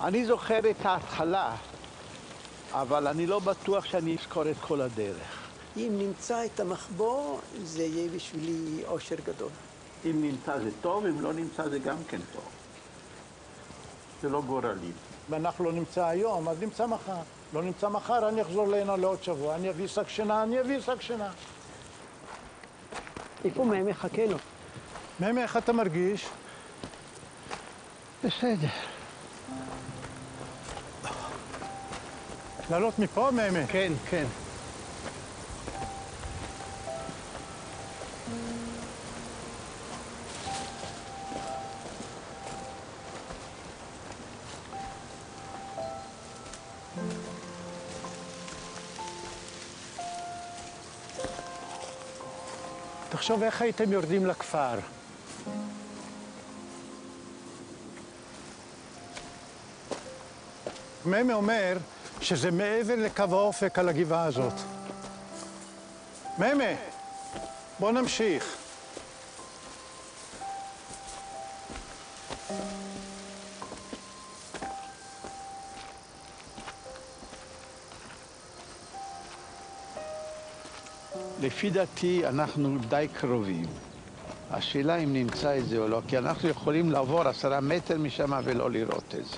אני זוכר את ההתחלה, אבל אני לא בטוח שאני אזכור את כל הדרך. אם נמצא את המחבוא, זה יהיה בשבילי אושר גדול. אם נמצא זה טוב, אם לא נמצא זה גם כן טוב. זה לא גורלי. ואנחנו לא נמצא היום, אז נמצא מחר. לא נמצא מחר, אני אחזור להנה לעוד שבוע. אני אביא שק שינה, אני אביא שק שינה. איפה מהם מחכה לו? ממי, איך אתה מרגיש? בסדר. לעלות מפה, ממי? כן, כן. תחשוב איך הייתם יורדים לכפר. ממי אומר שזה מעבר לקו האופק על הגבעה הזאת. ממי, בוא נמשיך. לפי דעתי אנחנו די קרובים. השאלה אם נמצא את זה או לא, כי אנחנו יכולים לעבור עשרה מטר משם ולא לראות את זה.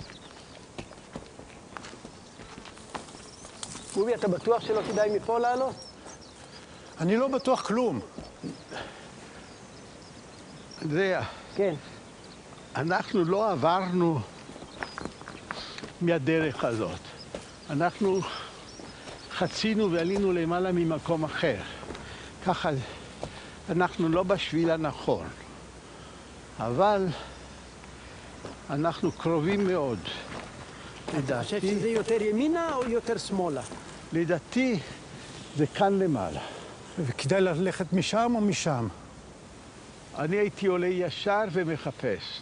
רובי, אתה בטוח שלא כדאי מפה לעלות? אני לא בטוח כלום. אנדריה, כן. אנחנו לא עברנו מהדרך הזאת. אנחנו חצינו ועלינו למעלה ממקום אחר. ככה אנחנו לא בשביל הנכון, אבל אנחנו קרובים מאוד. אתה חושב שזה יותר ימינה או יותר שמאלה? לדעתי זה כאן למעלה. וכדאי ללכת משם או משם? אני הייתי עולה ישר ומחפש.